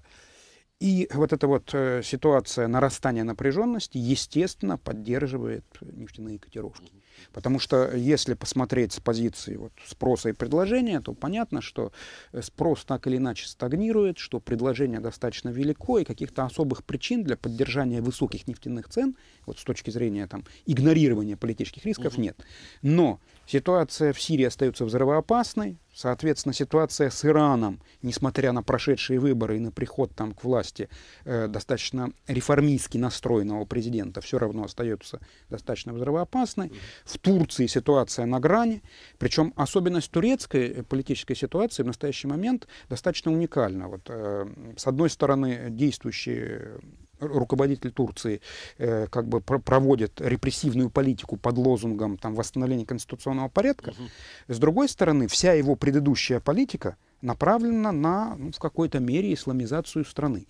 И вот эта вот э, ситуация нарастания напряженности, естественно, поддерживает нефтяные котировки. Потому что если посмотреть с позиции вот, спроса и предложения, то понятно, что э, спрос так или иначе стагнирует, что предложение достаточно велико, и каких-то особых причин для поддержания высоких нефтяных цен, вот с точки зрения там, игнорирования политических рисков, нет. Но Ситуация в Сирии остается взрывоопасной. Соответственно, ситуация с Ираном, несмотря на прошедшие выборы и на приход там к власти э, достаточно реформистски настроенного президента, все равно остается достаточно взрывоопасной. В Турции ситуация на грани. Причем особенность турецкой политической ситуации в настоящий момент достаточно уникальна. Вот, э, с одной стороны, действующие руководитель Турции э, как бы про проводит репрессивную политику под лозунгом там, восстановления конституционного порядка, угу. с другой стороны, вся его предыдущая политика направлена на ну, в какой-то мере исламизацию страны.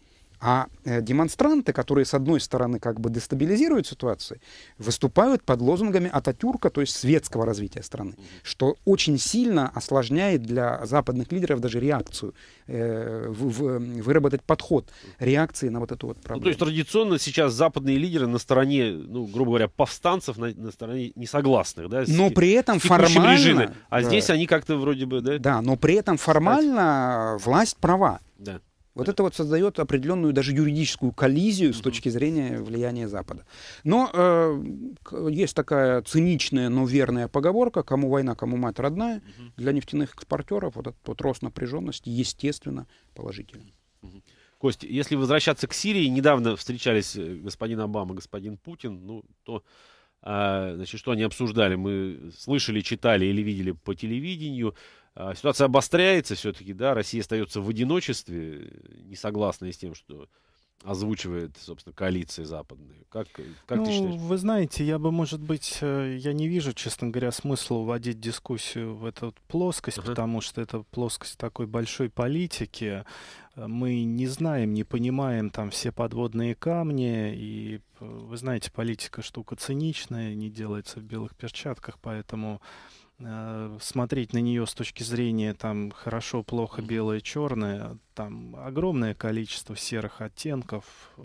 А э, демонстранты, которые, с одной стороны, как бы дестабилизируют ситуацию, выступают под лозунгами Ататюрка, то есть светского развития страны, что очень сильно осложняет для западных лидеров даже реакцию, э, в, в, выработать подход реакции на вот эту вот проблему. Ну, то есть традиционно сейчас западные лидеры на стороне, ну, грубо говоря, повстанцев, на, на стороне несогласных, да? С, но при этом формально... Режиме. А да. здесь они как-то вроде бы, да? Да, но при этом формально власть права. Да. Вот это вот создает определенную даже юридическую коллизию mm-hmm. с точки зрения влияния Запада. Но э, есть такая циничная, но верная поговорка, кому война, кому мать родная. Mm-hmm. Для нефтяных экспортеров вот этот вот рост напряженности, естественно, положительный. Mm-hmm. Кость, если возвращаться к Сирии, недавно встречались э, господин Обама, господин Путин, ну, то, э, значит, что они обсуждали, мы слышали, читали или видели по телевидению, а, ситуация обостряется все-таки, да, Россия остается в одиночестве, не согласная с тем, что озвучивает, собственно, коалиция западная. Как, как ну, ты считаешь? Вы знаете, я бы, может быть, э, я не вижу, честно говоря, смысла уводить дискуссию в эту плоскость, uh-huh. потому что это плоскость такой большой политики. Мы не знаем, не понимаем там все подводные камни, и э, вы знаете, политика штука циничная, не делается в белых перчатках, поэтому Э, смотреть на нее с точки зрения там хорошо, плохо, белое, черное, там огромное количество серых оттенков. Э,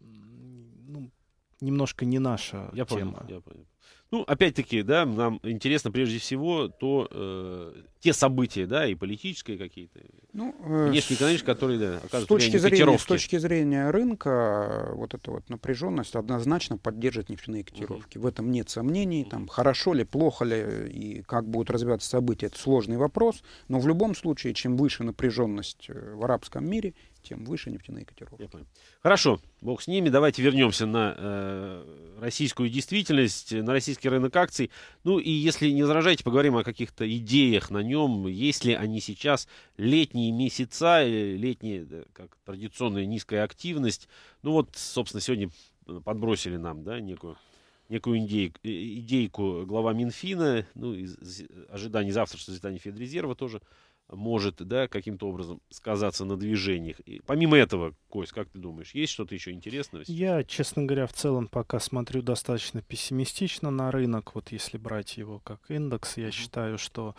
ну, немножко не наша я тема. Понял, я понял. Ну, опять-таки, да, нам интересно прежде всего то, э, те события, да, и политические какие-то, ну, э, внешнеэкономические, которые, да, оказывают с точки, зрения, с точки зрения рынка, вот эта вот напряженность однозначно поддержит нефтяные котировки. Uh-huh. В этом нет сомнений. Там, хорошо ли, плохо ли и как будут развиваться события, это сложный вопрос. Но в любом случае, чем выше напряженность э, в арабском мире, тем выше нефтяные котировки. Хорошо, бог с ними. Давайте вернемся на э, российскую действительность, на российский рынок акций. Ну и если не возражаете, поговорим о каких-то идеях на нем. Есть ли они сейчас летние месяца, э, летняя, как традиционная низкая активность. Ну вот, собственно, сегодня подбросили нам, да, некую некую идейку, э, идейку глава Минфина, ну, из ожиданий завтрашнего заседания Федрезерва тоже может, да, каким-то образом сказаться на движениях. И помимо этого, Кость, как ты думаешь, есть что-то еще интересное? Я, честно говоря, в целом пока смотрю достаточно пессимистично на рынок. Вот если брать его как индекс, я mm-hmm. считаю, что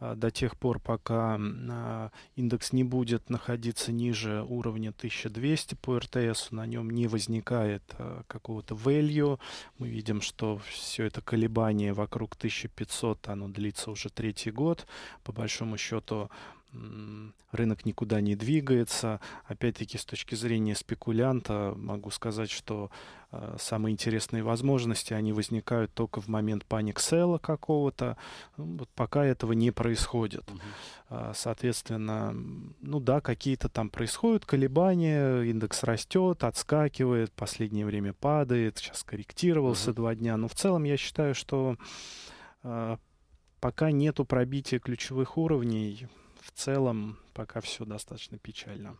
до тех пор, пока а, индекс не будет находиться ниже уровня 1200 по РТС, на нем не возникает а, какого-то value. Мы видим, что все это колебание вокруг 1500, оно длится уже третий год. По большому счету рынок никуда не двигается. Опять-таки, с точки зрения спекулянта, могу сказать, что э, самые интересные возможности, они возникают только в момент паник-села какого-то. Ну, вот пока этого не происходит. Uh-huh. Соответственно, ну да, какие-то там происходят колебания, индекс растет, отскакивает, последнее время падает, сейчас корректировался uh-huh. два дня. Но в целом я считаю, что э, пока нету пробития ключевых уровней, в целом пока все достаточно печально.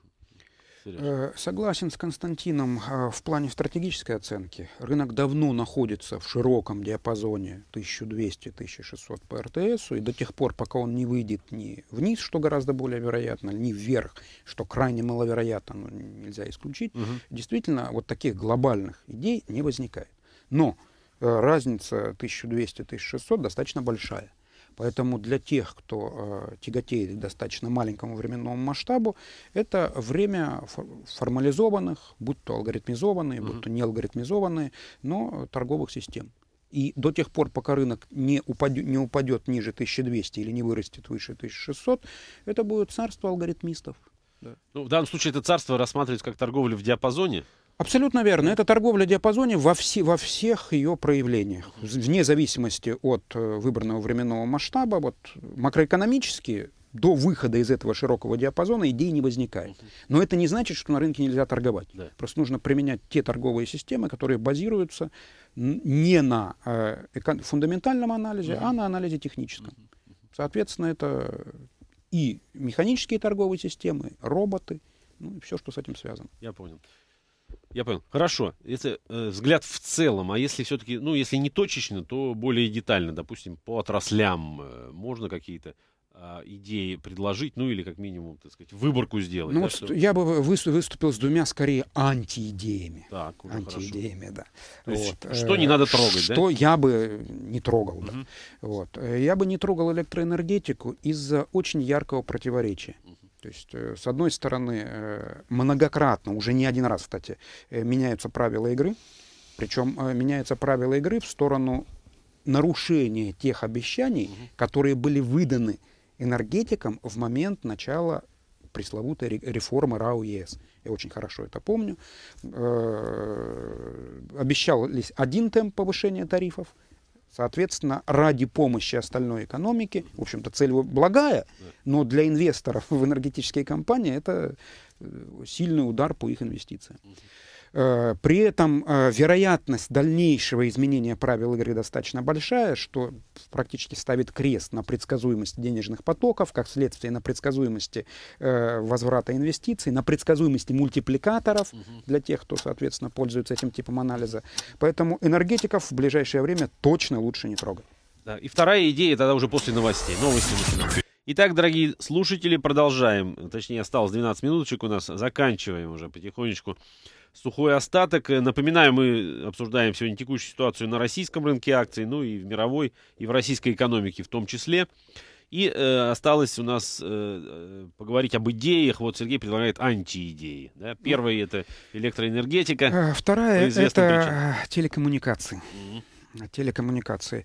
Э, согласен с Константином э, в плане стратегической оценки. Рынок давно находится в широком диапазоне 1200-1600 по РТС, и до тех пор, пока он не выйдет ни вниз, что гораздо более вероятно, ни вверх, что крайне маловероятно, но нельзя исключить, угу. действительно вот таких глобальных идей не возникает. Но э, разница 1200-1600 достаточно большая. Поэтому для тех, кто э, тяготеет к достаточно маленькому временному масштабу, это время формализованных, будь то алгоритмизованные, будь то не алгоритмизованные, но торговых систем. И до тех пор, пока рынок не упадет, не упадет ниже 1200 или не вырастет выше 1600, это будет царство алгоритмистов. Да. Ну, в данном случае это царство рассматривается как торговля в диапазоне, Абсолютно верно. Это торговля в диапазоне во, все, во всех ее проявлениях. Вне зависимости от э, выбранного временного масштаба, вот макроэкономически до выхода из этого широкого диапазона идей не возникает. Но это не значит, что на рынке нельзя торговать. Да. Просто нужно применять те торговые системы, которые базируются не на э, фундаментальном анализе, uh-huh. а на анализе техническом. Соответственно, это и механические торговые системы, роботы, ну и все, что с этим связано. Я понял. Я понял. Хорошо. Это э, взгляд в целом. А если все-таки, ну, если не точечно, то более детально, допустим, по отраслям э, можно какие-то э, идеи предложить, ну, или как минимум, так сказать, выборку сделать. Ну, да, вот что... я бы выступил с двумя, скорее, антиидеями. Так, уже Антиидеями, хорошо. да. То есть, вот. Что не надо трогать, что да? Что я бы не трогал, угу. да. Вот. Я бы не трогал электроэнергетику из-за очень яркого противоречия. Угу. То есть, э, с одной стороны, э, многократно, уже не один раз, кстати, э, меняются правила игры. Причем меняются правила игры в сторону нарушения тех обещаний, которые были выданы энергетикам в момент начала пресловутой реформы РАО ЕС. Я очень хорошо это помню. Обещались один темп повышения тарифов, Соответственно, ради помощи остальной экономике, в общем-то, цель благая, но для инвесторов (laughs) в энергетические компании это э, сильный удар по их инвестициям. Э, при этом э, вероятность дальнейшего изменения правил игры достаточно большая, что практически ставит крест на предсказуемости денежных потоков, как следствие на предсказуемости э, возврата инвестиций, на предсказуемости мультипликаторов для тех, кто, соответственно, пользуется этим типом анализа. Поэтому энергетиков в ближайшее время точно лучше не трогать. Да, и вторая идея тогда уже после новостей. Новости начинаем. Итак, дорогие слушатели, продолжаем. Точнее, осталось 12 минуточек у нас. Заканчиваем уже потихонечку сухой остаток. Напоминаю, мы обсуждаем сегодня текущую ситуацию на российском рынке акций, ну и в мировой, и в российской экономике в том числе. И э, осталось у нас э, э поговорить об идеях. Вот Сергей предлагает антиидеи. Да? Первая это электроэнергетика. Э, вторая это причинам. телекоммуникации. mm телекоммуникации.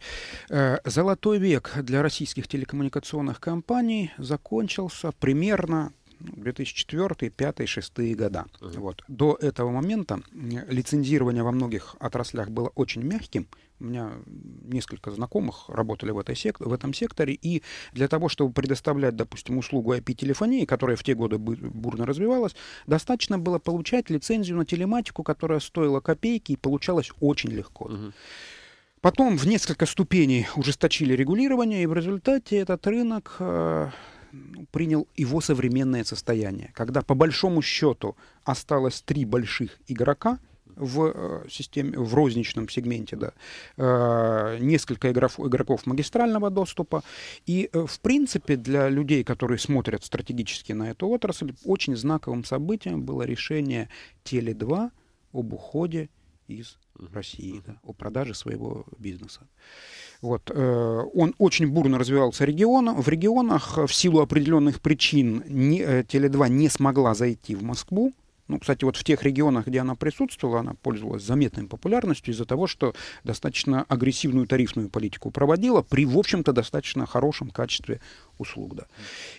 Э, золотой век для российских телекоммуникационных компаний закончился примерно 2004, 2005, 2006 года. Uh-huh. Вот. До этого момента лицензирование во многих отраслях было очень мягким. У меня несколько знакомых работали в, этой сек- в этом секторе, и для того, чтобы предоставлять, допустим, услугу IP-телефонии, которая в те годы бурно развивалась, достаточно было получать лицензию на телематику, которая стоила копейки и получалась очень легко. Uh-huh. Потом в несколько ступеней ужесточили регулирование, и в результате этот рынок э, ну, принял его современное состояние, когда по большому счету осталось три больших игрока в э, системе, в розничном сегменте, да, э, несколько игроков, игроков магистрального доступа. И, в принципе, для людей, которые смотрят стратегически на эту отрасль, очень знаковым событием было решение Теле2 об уходе из России, да, о продаже своего бизнеса. Вот. Э, он очень бурно развивался регион. В регионах в силу определенных причин не, э, Теле2 не смогла зайти в Москву. Ну, кстати, вот в тех регионах, где она присутствовала, она пользовалась заметной популярностью из-за того, что достаточно агрессивную тарифную политику проводила при, в общем-то, достаточно хорошем качестве услуг. Да.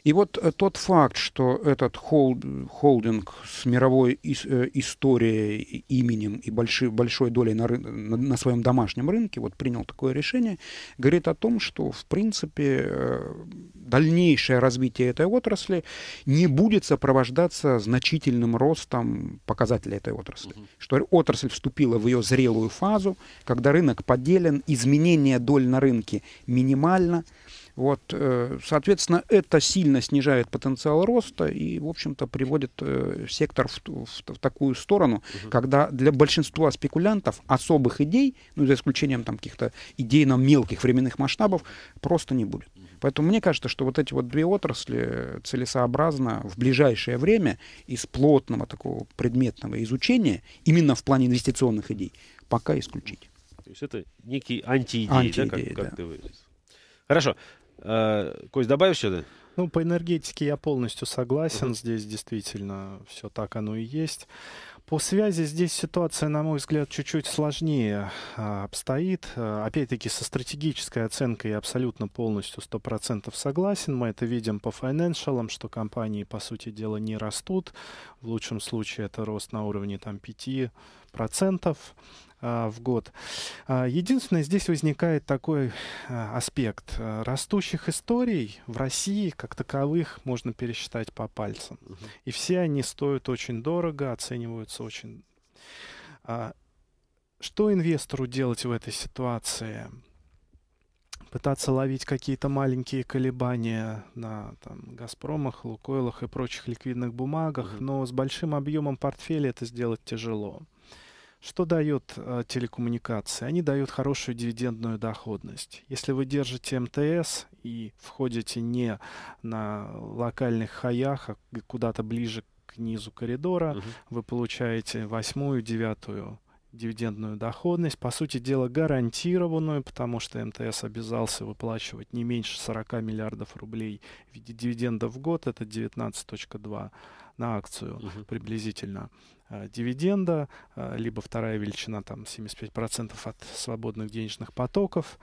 И вот э, тот факт, что этот холд, холдинг с мировой э, историей, именем и большой, большой долей на, на, на своем домашнем рынке вот принял такое решение, говорит о том, что, в принципе, э, дальнейшее развитие этой отрасли не будет сопровождаться значительным ростом показателей этой отрасли. Угу. Что отрасль вступила в ее зрелую фазу, когда рынок поделен, изменение доль на рынке минимально, Вот, э, соответственно, это сильно снижает потенциал роста и, в общем-то, приводит э, сектор в, в, в такую сторону, угу. когда для большинства спекулянтов особых идей, ну, за исключением там каких-то идей на мелких временных масштабов, просто не будет. Поэтому мне кажется, что вот эти вот две отрасли целесообразно в ближайшее время из плотного такого предметного изучения именно в плане инвестиционных идей пока исключить. То есть это некий антиидеи, да, как, как да. ты выразился. Хорошо. А, Кость, добавишь что-то? Ну, по энергетике я полностью согласен. Uh-huh. Здесь действительно все так оно и есть. По связи здесь ситуация, на мой взгляд, чуть-чуть сложнее а, обстоит. А, опять-таки, со стратегической оценкой я абсолютно полностью 100% согласен. Мы это видим по финансалам, что компании, по сути дела, не растут. В лучшем случае это рост на уровне там, 5% а, в год. А, единственное, здесь возникает такой а, аспект. Растущих историй в России, как таковых, можно пересчитать по пальцам. И все они стоят очень дорого, оцениваются очень... Что инвестору делать в этой ситуации? пытаться ловить какие-то маленькие колебания на там, Газпромах, Лукойлах и прочих ликвидных бумагах, но с большим объемом портфеля это сделать тяжело. Что дает э, телекоммуникации? Они дают хорошую дивидендную доходность. Если вы держите МТС и входите не на локальных хаях, а куда-то ближе к низу коридора, uh-huh. вы получаете восьмую, девятую дивидендную доходность, по сути дела гарантированную, потому что МТС обязался выплачивать не меньше 40 миллиардов рублей в виде дивиденда в год, это 19.2 на акцию uh-huh. приблизительно. Э, дивиденда, э, либо вторая величина там 75% от свободных денежных потоков,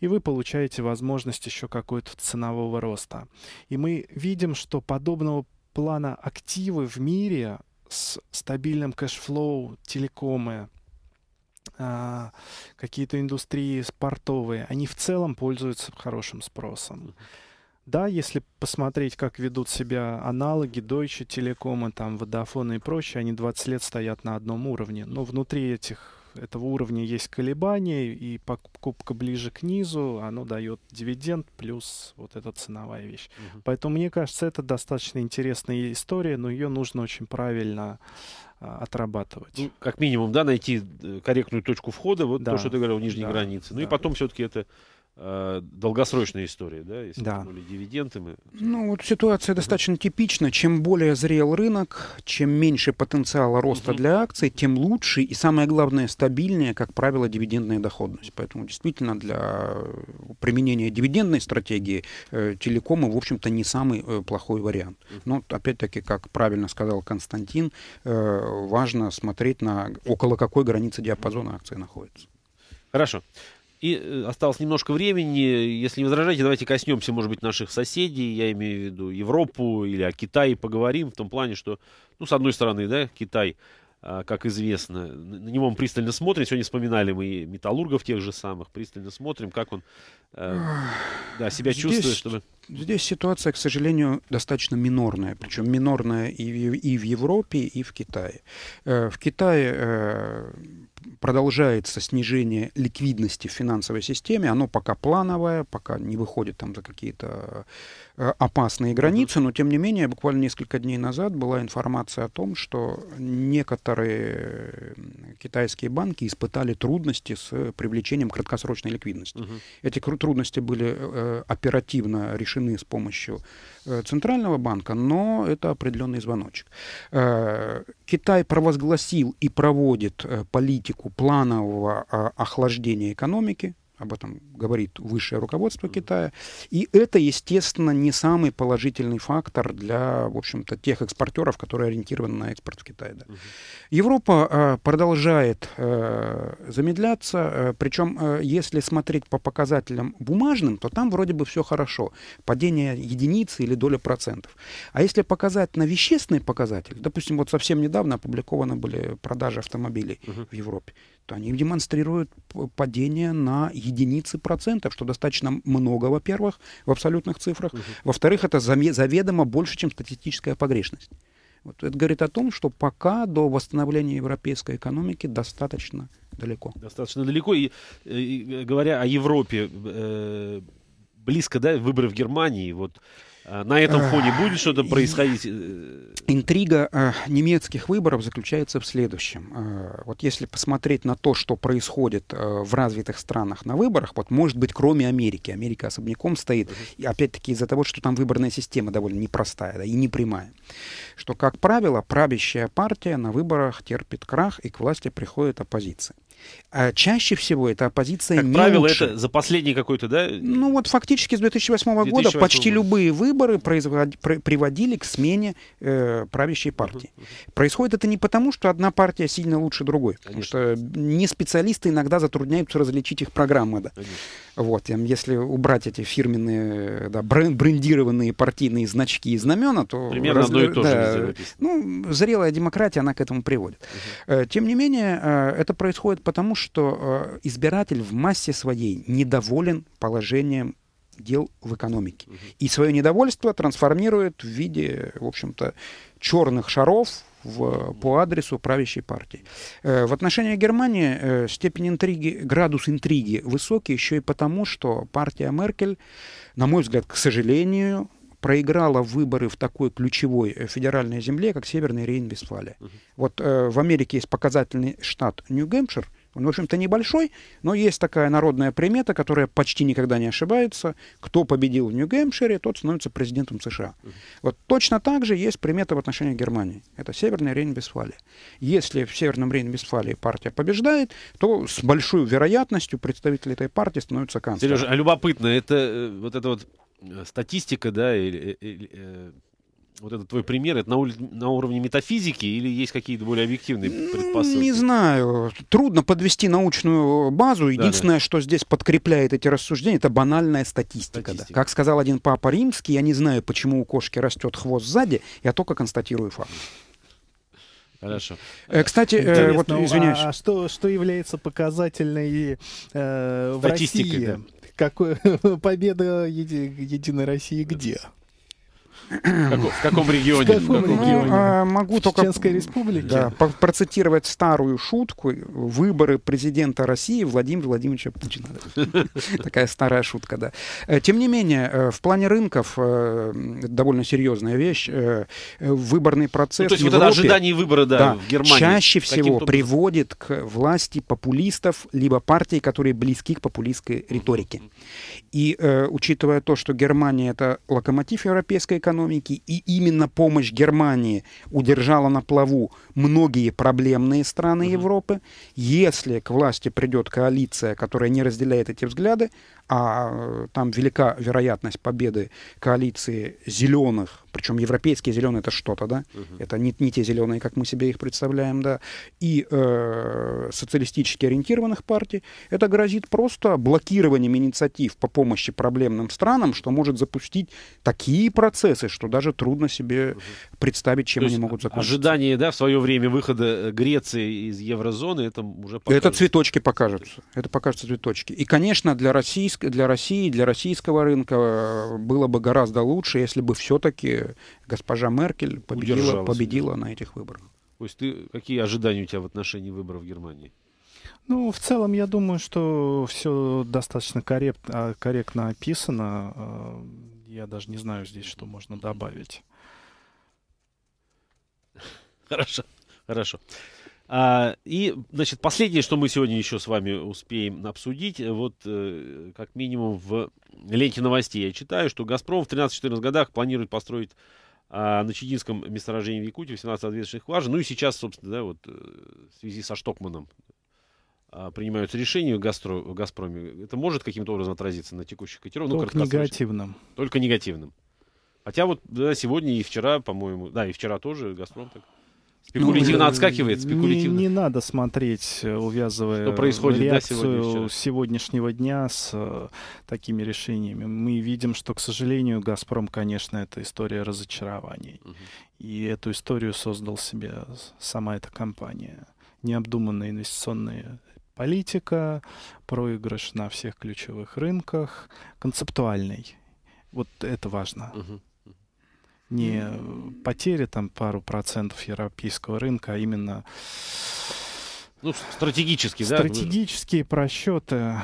и вы получаете возможность еще какой-то ценового роста. И мы видим, что подобного плана активы в мире с стабильным cash flow, телекомы, а, какие-то индустрии спортовые, они в целом пользуются хорошим спросом. Да, если посмотреть, как ведут себя аналоги Deutsche Telekom, там, Vodafone и прочее, они 20 лет стоят на одном уровне. Но внутри этих, этого уровня есть колебания, и покупка ближе к низу, оно дает дивиденд плюс вот эта ценовая вещь. Угу. Поэтому, мне кажется, это достаточно интересная история, но ее нужно очень правильно а, отрабатывать. Ну, как минимум, да, найти э, корректную точку входа, вот да. то, что ты говорил, нижней да. границы. Ну да. и потом все-таки это Э, долгосрочная история, да, если да. были дивиденды. Мы... Ну, вот ситуация достаточно типична. Чем более зрел рынок, чем меньше потенциала роста uh-huh. для акций, тем лучше и, самое главное, стабильнее, как правило, дивидендная доходность. Поэтому действительно для применения дивидендной стратегии э, телекомы, в общем-то, не самый э, плохой вариант. Но, опять-таки, как правильно сказал Константин, э, важно смотреть на около какой границы диапазона акции находится. Хорошо. И э, осталось немножко времени. Если не возражаете, давайте коснемся, может быть, наших соседей. Я имею в виду Европу или о Китае поговорим. В том плане, что, ну, с одной стороны, да, Китай, а, как известно, на него мы пристально смотрим. Сегодня вспоминали мы металлургов тех же самых. Пристально смотрим, как он э, да, себя здесь, чувствует. Чтобы... Здесь ситуация, к сожалению, достаточно минорная. Причем минорная и в, и в Европе, и в Китае. Э, в Китае продолжается снижение ликвидности в финансовой системе. Оно пока плановое, пока не выходит там за какие-то опасные границы, но тем не менее, буквально несколько дней назад была информация о том, что некоторые китайские банки испытали трудности с привлечением краткосрочной ликвидности. Угу. Эти трудности были э, оперативно решены с помощью э, центрального банка, но это определенный звоночек. Китай провозгласил и проводит политику планового а, охлаждения экономики, об этом говорит высшее руководство Китая. И это, естественно, не самый положительный фактор для, в общем-то, тех экспортеров, которые ориентированы на экспорт в Китай. Да. Угу. Европа э, продолжает э, замедляться, э, причем, э, если смотреть по показателям бумажным, то там вроде бы все хорошо. Падение единицы или доля процентов. А если показать на вещественный показатель, допустим, вот совсем недавно опубликованы были продажи автомобилей угу. в Европе, они демонстрируют падение на единицы процентов, что достаточно много, во-первых, в абсолютных цифрах. Угу. Во-вторых, это заведомо больше, чем статистическая погрешность. Вот это говорит о том, что пока до восстановления европейской экономики достаточно далеко. Достаточно далеко. И, и говоря о Европе, э, близко, да, выборы в Германии, вот на этом фоне будет что-то происходить? Интрига э, немецких выборов заключается в следующем. Э, вот если посмотреть на то, что происходит в развитых странах на выборах, вот может быть кроме Америки, Америка особняком стоит, и опять-таки из-за того, что там выборная система довольно непростая да, и непрямая, что, как правило, правящая партия на выборах терпит крах, и к власти приходит оппозиция. А чаще всего эта оппозиция Как не правило, лучше. это за последний какой-то, да? Ну вот фактически с 2008 года 2008 почти года. любые выборы производ- при- приводили к смене э, правящей партии. Происходит это не потому, что одна партия сильно лучше другой, потому что не специалисты иногда затрудняются различить их программы. Да. Конечно. Вот, если убрать эти фирменные, да, брен- брендированные партийные значки и знамена, то... Примерно одно и то же да, написано. ну, зрелая демократия, она к этому приводит. Э, Тем не менее, э, это происходит потому, что э, избиратель в массе своей недоволен положением дел в экономике. И свое недовольство трансформирует в виде, в общем-то, черных шаров в- по адресу правящей партии. Э, В отношении Германии э, степень интриги, градус интриги высокий еще и потому, что партия Меркель, на мой взгляд, к сожалению, проиграла выборы в такой ключевой э, федеральной земле, как Северный Рейн-Вестфалия. Вот э, в Америке есть показательный штат Нью-Гэмпшир, он, в общем-то, небольшой, но есть такая народная примета, которая почти никогда не ошибается. Кто победил в Нью-Гэмпшире, тот становится президентом США. Вот точно так же есть примета в отношении Германии. Это Северный Рейн-Вестфалия. Если в Северном Рейн-Вестфалии партия побеждает, то с большой вероятностью представители этой партии становятся канцлером. Сережа, а любопытно, это э, вот эта вот э, статистика, да, или, э, или, вот этот твой пример, это на, на уровне метафизики или есть какие-то более объективные предпосылки? Не знаю. Трудно подвести научную базу. Единственное, что здесь подкрепляет эти рассуждения, это банальная статистика. да. Статистика. Как сказал один папа римский, я не знаю, почему у кошки растет хвост сзади, я только констатирую факт. Хорошо. Э, Кстати, э, вот Интересно, извиняюсь. а что, что является показательной э, в Статистикой, России? Какой, (laughs) победа еди- Единой России где? В каком, в каком регионе? В каком каком- регионе? Ну, а, могу В только Чеченской республике? да, процитировать старую шутку. Выборы президента России Владимира Владимировича Путина. (laughs) Такая старая шутка, да. Э, Тем не менее, э, в плане рынков э, это довольно серьезная вещь. Выборный процесс Ну, то есть в вот это Европе- ожидание выбора, да, Да, в Германии. чаще всего приводит к власти популистов, либо партий, которые близки к популистской риторике. И учитывая то, что Германия это локомотив европейской экономики, и именно помощь Германии удержала на плаву многие проблемные страны Европы, если к власти придет коалиция, которая не разделяет эти взгляды, а э, там велика вероятность победы коалиции зеленых, причем европейские зеленые это что-то, да? Это не, не те зеленые, как мы себе их представляем, да, и э, социалистически ориентированных партий, это грозит просто блокированием инициатив по помощи проблемным странам, что может запустить такие процессы, что даже трудно себе представить, чем То они могут закончиться. Ожидание, да, в свое время выхода э, Греции из еврозоны, это уже Это покажется. цветочки покажутся. Это покажутся цветочки. И, конечно, для, российск... для России, для российского рынка э, было бы гораздо лучше, если бы все-таки госпожа Меркель победила, победила на этих выборах. То есть ты, какие ожидания у тебя в отношении выборов в Германии? Ну, в целом, я думаю, что все достаточно коррект, а, корректно описано. А, Я даже не знаю здесь, что можно добавить. Хорошо, хорошо. А, и, значит, последнее, что мы сегодня еще с вами успеем обсудить, э, вот э, как минимум в ленте новостей я читаю, что «Газпром» в 13-14 годах планирует построить а, на Чигинском месторождении в Якутии 18 ответственных скважин. Ну и сейчас, собственно, да, вот э, в связи со Штокманом а, принимаются решения в, Гастро, в «Газпроме». Это может каким-то образом отразиться на текущих котировках? Ну, Только краткосрочно. негативным. Только негативным. Хотя вот да, сегодня и вчера, по-моему, да, и вчера тоже «Газпром» так спекулятивно Ну, отскакивает, Не, спекулятивно. не надо смотреть, э, увязывая Что происходит, да, реакцию сегодня вчера? сегодняшнего дня с э, такими решениями. Мы видим, что, к сожалению, «Газпром», конечно, это история разочарований. Мгм. И эту историю создал себе сама эта компания. Необдуманная инвестиционная политика, проигрыш на всех ключевых рынках, концептуальный. Вот это важно. Мгм. Не потери там пару процентов европейского рынка, а именно Ну, стратегически, да? стратегические просчеты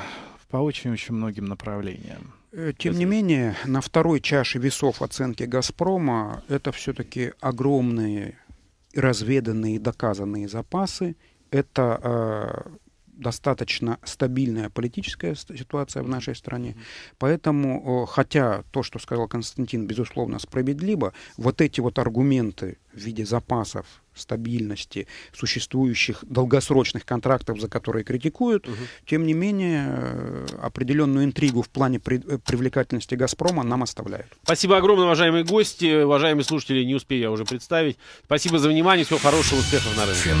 по очень-очень многим направлениям. Э, тем не менее, на второй чаше весов оценки «Газпрома» это все-таки огромные разведанные и доказанные запасы, это э, достаточно стабильная политическая ситуация в нашей стране. Поэтому, хотя то, что сказал Константин, безусловно, справедливо, вот эти вот аргументы в виде запасов, стабильности, существующих долгосрочных контрактов, за которые критикуют, угу. тем не менее э, определенную интригу в плане при, э, привлекательности «Газпрома» нам оставляют. Спасибо огромное, уважаемые гости, уважаемые слушатели, не успею я уже представить. Спасибо за внимание, всего хорошего, успехов на рынке.